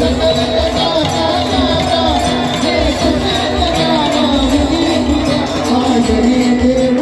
जय देव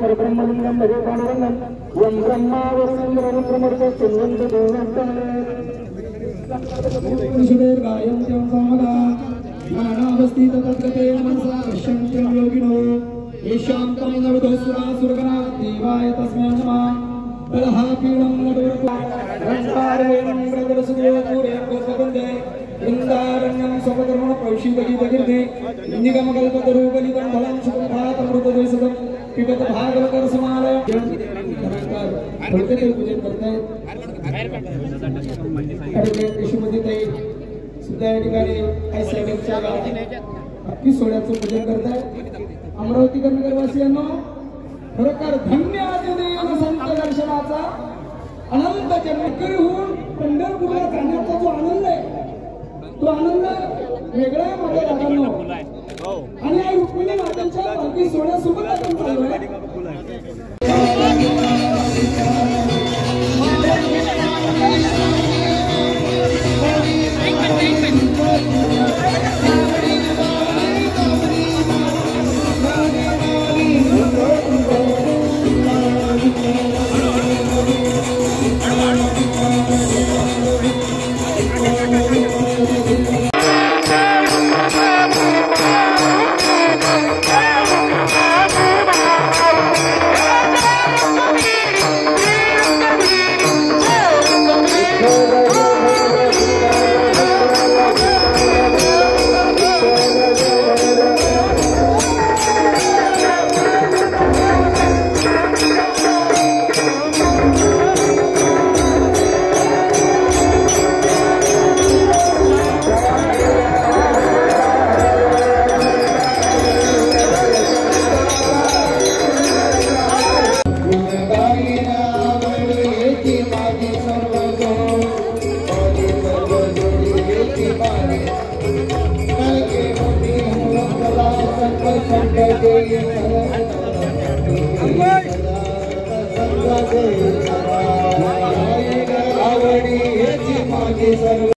परब्रह्मलिंगं भजे पांडुरंगं यं ब्रह्मा वरुणेन्द्ररुद्रमरुतो ज्ञानावस्थित मनसा पश्यन्त्यं योगिनो सुरगणा देवाय तस्मै नमः पीडं मृगरसुदेव पूरे गोपवन्दे स्वपकर्मण प्रौषितगीतकीर्ति निगमकल्पतरूपलितं फलं सुखभातमृतदेशदं पिबत भागवतर समालय प्रत्येक पूजन करतायत। यशोमतीताई सुद्धा या ठिकाणी काही सेवेच्या अख्खी सोहळ्याचं पूजन करतायत. अमरावती कर्मकरवासियांनो खरोखर धन्य आदिदेव संत दर्शनाचा अनंत जन्मकरी होऊन पंढरपूरला जाण्याचा जो आनंद आनंद वेगळा आहे माझ्या दादांनो आणि या रुक्मिणी मातेच्या सोहळ्यासोबत आपण चाललोय. Thank आवडी याची मागे सर्व